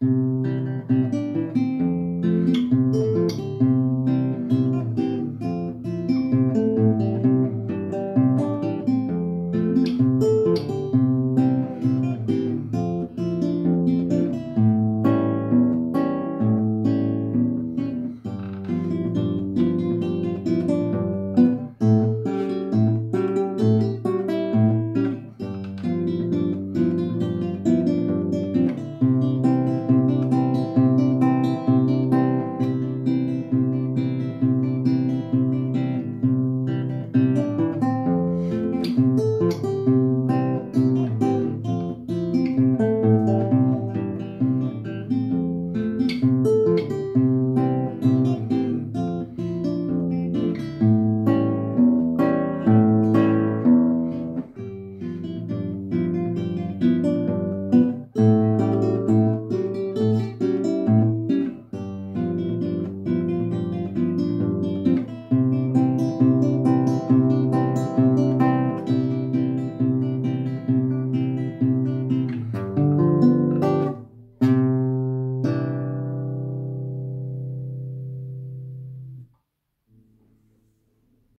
you